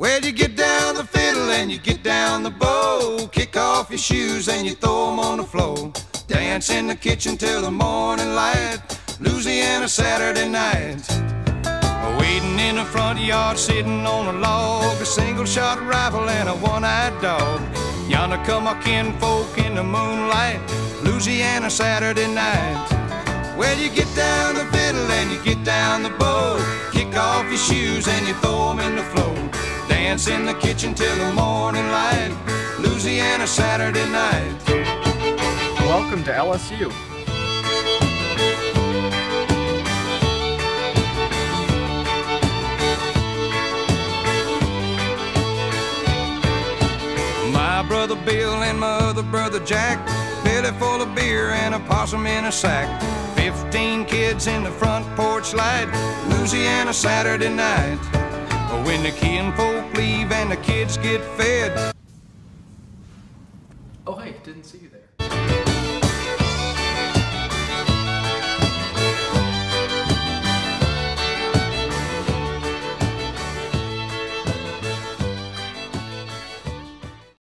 Well, you get down the fiddle and you get down the bow. Kick off your shoes and you throw 'em on the floor. Dance in the kitchen till the morning light. Louisiana Saturday night. Waiting in the front yard, sitting on a log, a single shot rifle and a one eyed dog. Yonder come our kinfolk in the moonlight, Louisiana Saturday night. Well, you get down the fiddle and you get down the bow, kick off your shoes and you throw 'em in the floor. Dance in the kitchen till the morning light, Louisiana Saturday night. Welcome to LSU. My brother Bill and my other brother Jack, belly full of beer and a possum in a sack. Fifteen kids in the front porch light, Louisiana Saturday night. When the kinfolk leave and the kids get fed, Oh, hey, didn't see you there.